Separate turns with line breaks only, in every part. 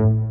you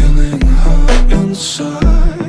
Killing her inside.